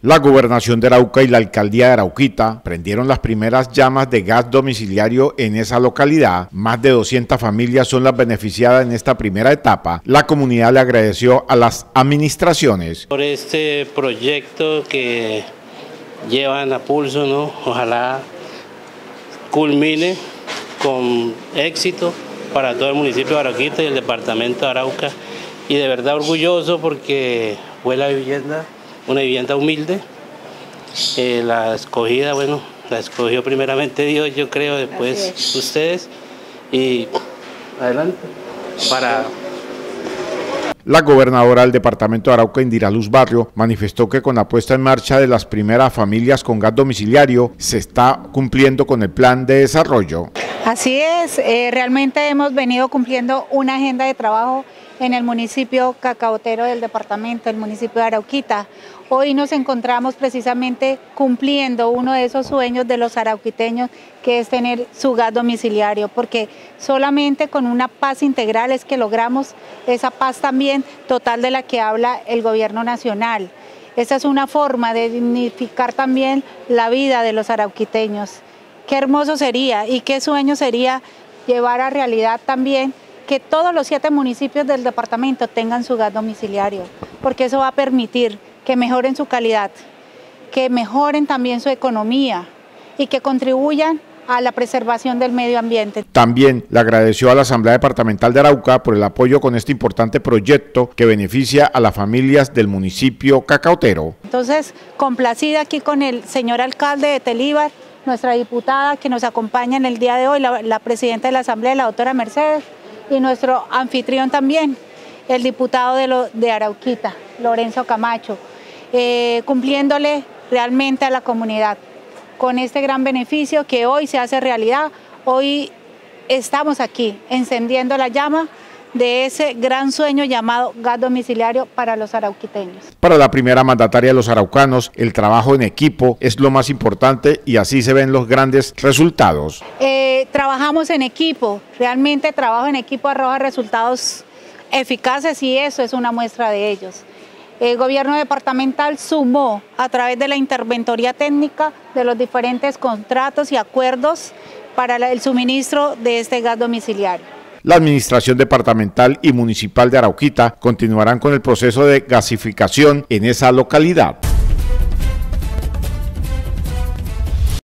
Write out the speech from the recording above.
La gobernación de Arauca y la alcaldía de Arauquita prendieron las primeras llamas de gas domiciliario en esa localidad. Más de 200 familias son las beneficiadas en esta primera etapa. La comunidad le agradeció a las administraciones. Por este proyecto que llevan a pulso. Ojalá culmine con éxito para todo el municipio de Arauquita y el departamento de Arauca. Y de verdad orgulloso porque fue la vivienda una vivienda humilde. Eh, la escogida, bueno, la escogió primeramente Dios, yo creo, después ustedes. Y adelante, para la gobernadora del departamento de Arauca, Indira Luz Barrio, manifestó que con la puesta en marcha de las primeras familias con gas domiciliario se está cumpliendo con el plan de desarrollo. Así es, eh, realmente hemos venido cumpliendo una agenda de trabajo en el municipio cacaotero del departamento, el municipio de Arauquita. Hoy nos encontramos precisamente cumpliendo uno de esos sueños de los arauquiteños, que es tener su gas domiciliario, porque solamente con una paz integral es que logramos esa paz también total de la que habla el gobierno nacional. Esa es una forma de dignificar también la vida de los arauquiteños. Qué hermoso sería y qué sueño sería llevar a realidad también que todos los siete municipios del departamento tengan su gas domiciliario, porque eso va a permitir que mejoren su calidad, que mejoren también su economía y que contribuyan a la preservación del medio ambiente. También le agradeció a la Asamblea Departamental de Arauca por el apoyo con este importante proyecto que beneficia a las familias del municipio cacautero. Entonces, complacida aquí con el señor alcalde de Telíbar, nuestra diputada que nos acompaña en el día de hoy, la, la presidenta de la Asamblea, la doctora Mercedes, y nuestro anfitrión también, el diputado de, Arauquita, Lorenzo Camacho, eh, cumpliéndole realmente a la comunidad con este gran beneficio que hoy se hace realidad. Hoy estamos aquí encendiendo la llama de ese gran sueño llamado gas domiciliario para los arauquiteños. Para la primera mandataria de los araucanos, el trabajo en equipo es lo más importante y así se ven los grandes resultados. Eh, trabajamos en equipo, realmente trabajo en equipo arroja resultados eficaces y eso es una muestra de ellos. El gobierno departamental sumó a través de la interventoría técnica de los diferentes contratos y acuerdos para el suministro de este gas domiciliario. La Administración Departamental y Municipal de Arauquita continuarán con el proceso de gasificación en esa localidad.